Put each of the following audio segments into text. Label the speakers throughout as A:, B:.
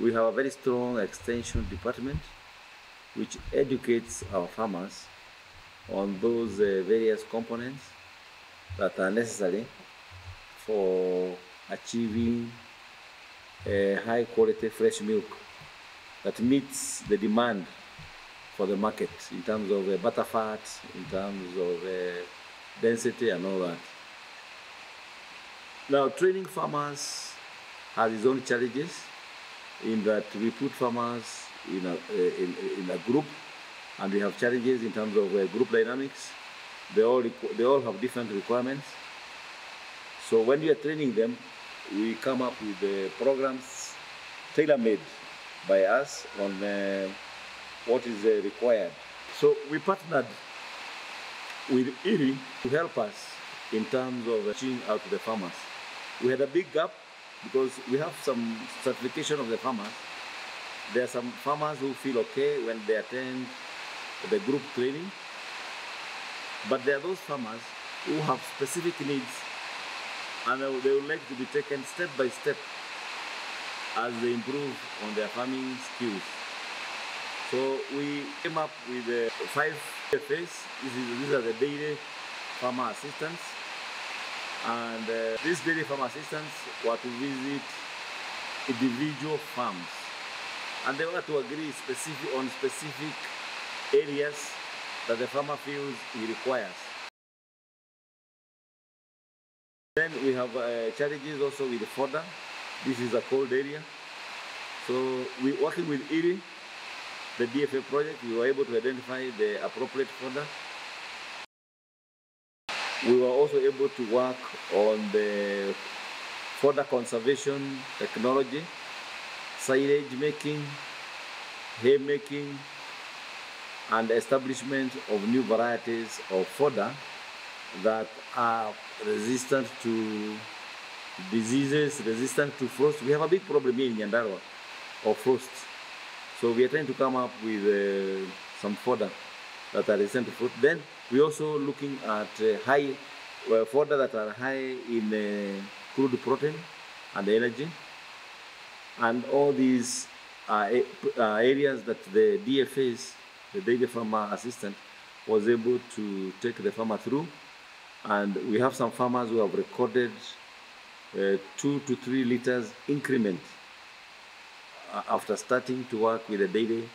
A: we have a very strong extension department which educates our farmers on those uh, various components that are necessary for achieving a high quality fresh milk that meets the demand for the market in terms of uh, butter fat, in terms of uh, density and all that. Now, training farmers has its own challenges in that we put farmers in a, uh, in, in a group and we have challenges in terms of uh, group dynamics. They all, they all have different requirements. So when we are training them, we come up with programs tailor-made by us on uh, what is uh, required. So we partnered with ILRI to help us in terms of reaching out to the farmers. We had a big gap because we have some certification of the farmers. There are some farmers who feel okay when they attend the group training, but there are those farmers who have specific needs and they would like to be taken step by step as they improve on their farming skills. So we came up with uh, five FAs. These are the dairy farmer assistants. And uh, these dairy farm assistants were to visit individual farms. And they were to agree specific on specific areas that the farmer feels he requires. Then we have uh, challenges also with the fodder. This is a cold area. So we working with ILRI, the DFA project, we were able to identify the appropriate fodder. We were also able to work on the fodder conservation technology, silage making, hay making, and establishment of new varieties of fodder that are resistant to diseases, resistant to frost. We have a big problem here in Nyandarua of frost. So we are trying to come up with uh, some fodder that are to frost. Then we're also looking at uh, high well, fodder that are high in uh, crude protein and energy. And all these uh, areas that the DFAs, the dairy farmer assistant, was able to take the farmer through. And we have some farmers who have recorded uh, two to three liters increment uh, after starting to work with the daily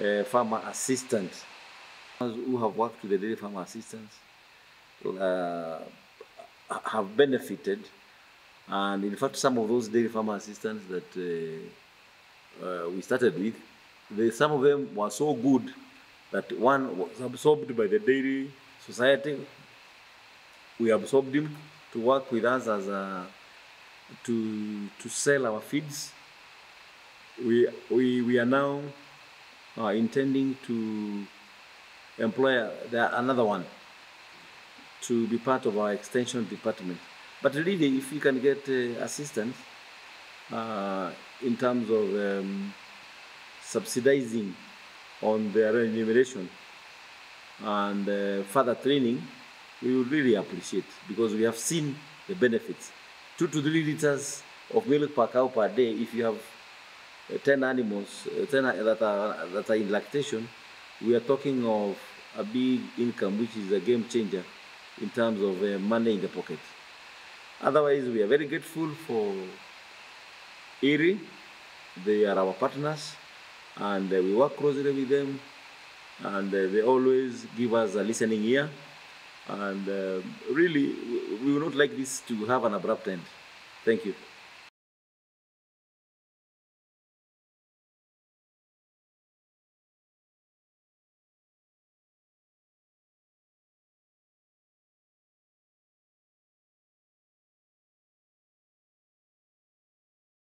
A: uh, farmer assistant. Who have worked with the dairy farmer assistants uh, have benefited, and in fact, some of those dairy farmer assistants that uh, uh, we started with, they, some of them were so good that one was absorbed by the dairy society. We absorbed him to work with us as a to to sell our feeds. We we, we are now uh, intending to employ a- the- another one to be part of our extension department. But really, if you can get uh, assistance uh, in terms of um, subsidizing on their remuneration and uh, further training, we would really appreciate because we have seen the benefits. Two to three liters of milk per cow per day, if you have uh, 10 animals uh, 10 a- that are, that are in lactation, we are talking of a big income, which is a game changer in terms of uh, money in the pocket. Otherwise, we are very grateful for ILRI. They are our partners, and uh, we work closely with them, and uh, they always give us a listening ear. And uh, really, we would not like this to have an abrupt end. Thank you.